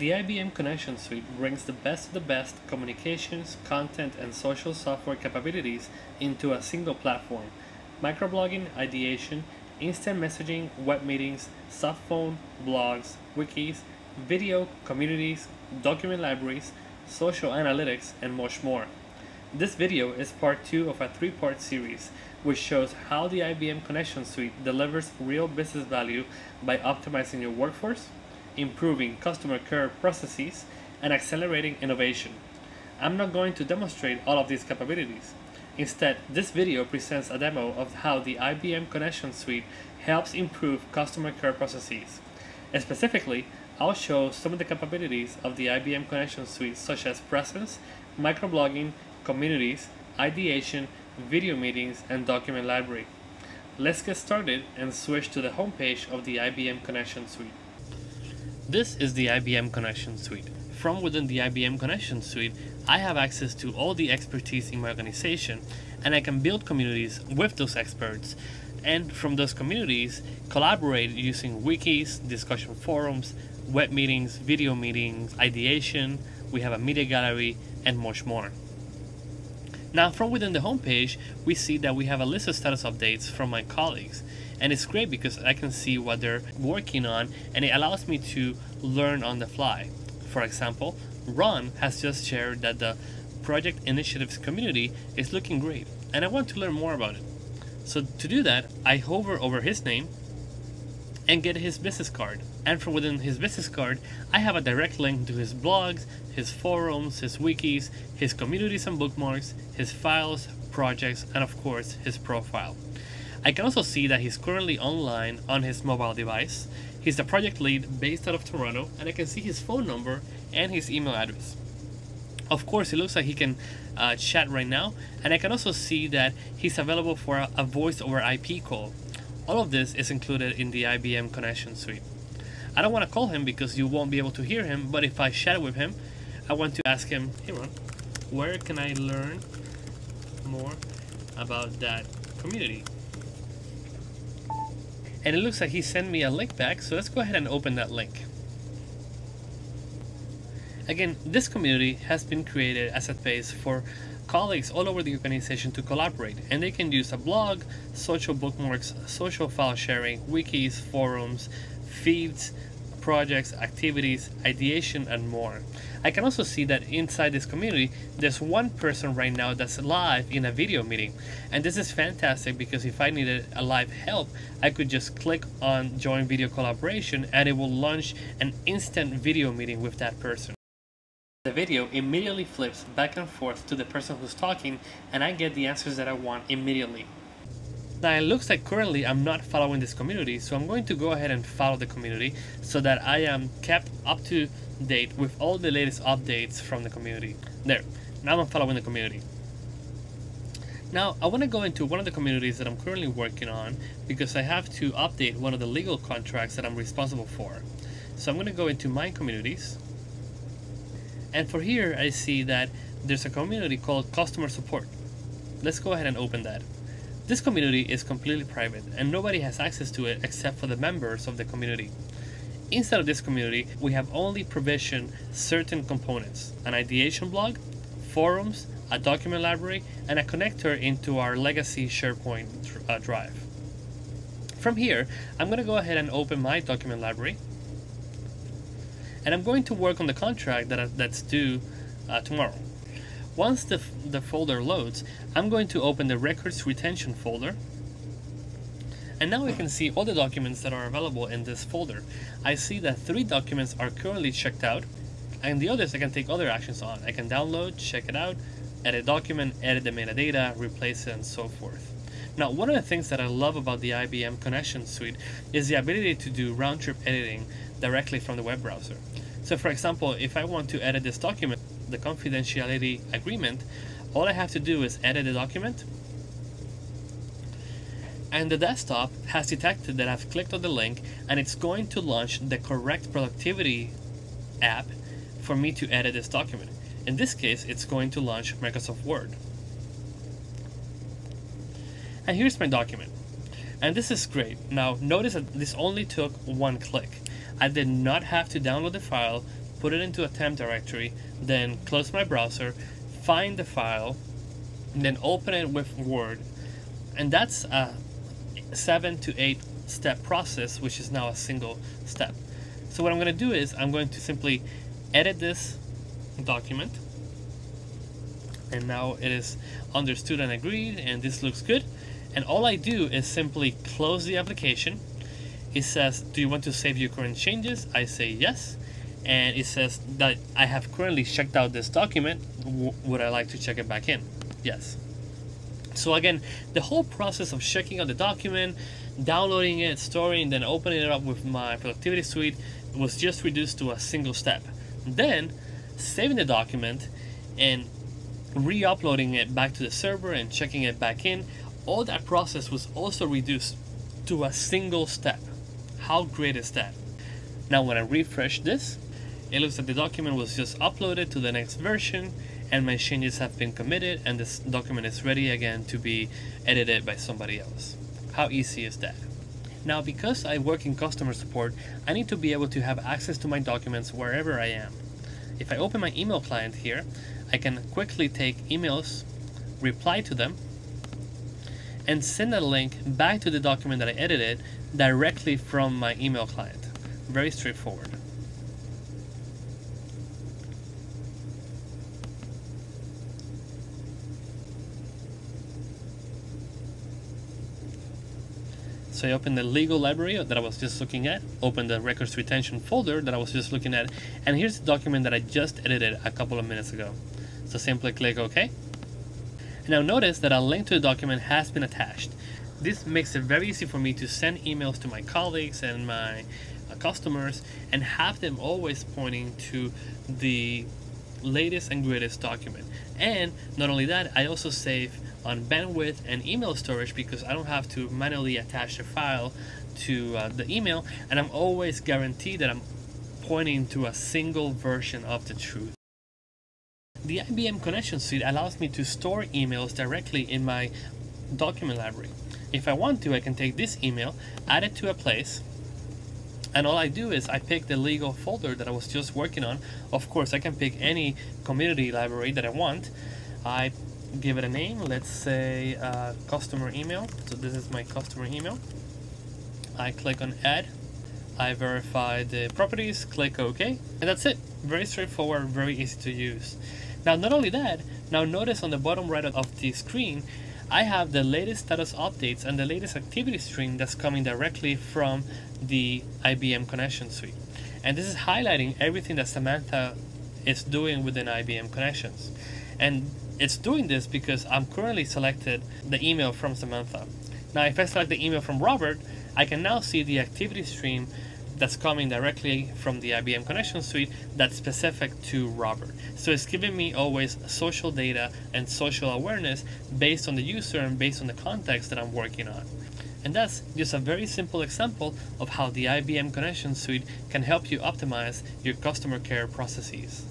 The IBM Connections Suite brings the best of the best communications, content, and social software capabilities into a single platform. Microblogging, ideation, instant messaging, web meetings, soft phone, blogs, wikis, video, communities, document libraries, social analytics, and much more. This video is part 2 of a 3-part series which shows how the IBM Connections Suite delivers real business value by optimizing your workforce, improving customer care processes, and accelerating innovation. I'm not going to demonstrate all of these capabilities. Instead, this video presents a demo of how the IBM Connections Suite helps improve customer care processes. And specifically, I'll show some of the capabilities of the IBM Connections Suite such as presence, microblogging, communities, ideation, video meetings, and document library. Let's get started and switch to the homepage of the IBM Connections Suite. This is the IBM Connections Suite. From within the IBM Connections Suite, I have access to all the expertise in my organization and I can build communities with those experts and from those communities collaborate using wikis, discussion forums, web meetings, video meetings, ideation, we have a media gallery, and much more. Now from within the homepage, we see that we have a list of status updates from my colleagues. And it's great because I can see what they're working on and it allows me to learn on the fly. For example, Ron has just shared that the project initiatives community is looking great and I want to learn more about it. So to do that, I hover over his name and get his business card. And from within his business card, I have a direct link to his blogs, his forums, his wikis, his communities and bookmarks, his files, projects, and of course, his profile. I can also see that he's currently online on his mobile device. He's the project lead based out of Toronto, and I can see his phone number and his email address. Of course, it looks like he can uh, chat right now, and I can also see that he's available for a, a voice over IP call. All of this is included in the IBM Connections Suite. I don't want to call him because you won't be able to hear him, but if I chat with him, I want to ask him, hey Ron, where can I learn more about that community? And it looks like he sent me a link back, so let's go ahead and open that link. Again, this community has been created as a space for colleagues all over the organization to collaborate, and they can use a blog, social bookmarks, social file sharing, wikis, forums, feeds, projects, activities, ideation, and more. I can also see that inside this community, there's one person right now that's live in a video meeting. And this is fantastic because if I needed a live help, I could just click on join video collaboration and it will launch an instant video meeting with that person. The video immediately flips back and forth to the person who's talking and I get the answers that I want immediately. Now it looks like currently I'm not following this community, so I'm going to go ahead and follow the community so that I am kept up to date with all the latest updates from the community. There, now I'm following the community. Now I want to go into one of the communities that I'm currently working on because I have to update one of the legal contracts that I'm responsible for. So I'm going to go into my communities. And for here I see that there's a community called customer support. Let's go ahead and open that. This community is completely private and nobody has access to it except for the members of the community. Inside of this community, we have only provisioned certain components, an ideation blog, forums, a document library, and a connector into our legacy SharePoint uh, drive. From here, I'm going to go ahead and open my document library. And I'm going to work on the contract that, that's due uh, tomorrow. Once the, the folder loads, I'm going to open the records retention folder. And now we can see all the documents that are available in this folder. I see that three documents are currently checked out, and the others I can take other actions on. I can download, check it out, edit document, edit the metadata, replace it, and so forth. Now, one of the things that I love about the IBM Connections Suite is the ability to do round-trip editing directly from the web browser. So for example, if I want to edit this document, the confidentiality agreement, all I have to do is edit the document and the desktop has detected that I've clicked on the link and it's going to launch the correct productivity app for me to edit this document. In this case, it's going to launch Microsoft Word. And here's my document. And this is great. Now, notice that this only took one click. I did not have to download the file, put it into a temp directory, then close my browser, find the file, and then open it with Word. And that's a seven to eight step process, which is now a single step. So what I'm going to do is I'm going to simply edit this document. And now it is understood and agreed, and this looks good. And all I do is simply close the application. It says, do you want to save your current changes? I say yes. And it says that I have currently checked out this document. W would I like to check it back in? Yes. So again, the whole process of checking out the document, downloading it, storing, then opening it up with my productivity suite was just reduced to a single step. Then saving the document and re-uploading it back to the server and checking it back in, all that process was also reduced to a single step. How great is that? Now when I refresh this, it looks like the document was just uploaded to the next version and my changes have been committed and this document is ready again to be edited by somebody else. How easy is that? Now because I work in customer support, I need to be able to have access to my documents wherever I am. If I open my email client here, I can quickly take emails, reply to them, and send a link back to the document that I edited directly from my email client. Very straightforward. So I open the legal library that I was just looking at, open the records retention folder that I was just looking at, and here's the document that I just edited a couple of minutes ago. So simply click OK. And now notice that a link to the document has been attached. This makes it very easy for me to send emails to my colleagues and my uh, customers and have them always pointing to the latest and greatest document. And not only that, I also save on bandwidth and email storage because I don't have to manually attach the file to uh, the email and I'm always guaranteed that I'm pointing to a single version of the truth. The IBM Connections Suite allows me to store emails directly in my document library. If I want to, I can take this email, add it to a place, and all I do is I pick the legal folder that I was just working on. Of course, I can pick any community library that I want. I give it a name, let's say uh, customer email. So this is my customer email. I click on add. I verify the properties, click OK, and that's it. Very straightforward, very easy to use. Now, not only that, now notice on the bottom right of the screen, I have the latest status updates and the latest activity stream that's coming directly from the IBM Connections Suite. And this is highlighting everything that Samantha is doing within IBM Connections. And it's doing this because I'm currently selected the email from Samantha. Now, if I select the email from Robert, I can now see the activity stream that's coming directly from the IBM Connections Suite that's specific to Robert. So it's giving me always social data and social awareness based on the user and based on the context that I'm working on. And that's just a very simple example of how the IBM Connections Suite can help you optimize your customer care processes.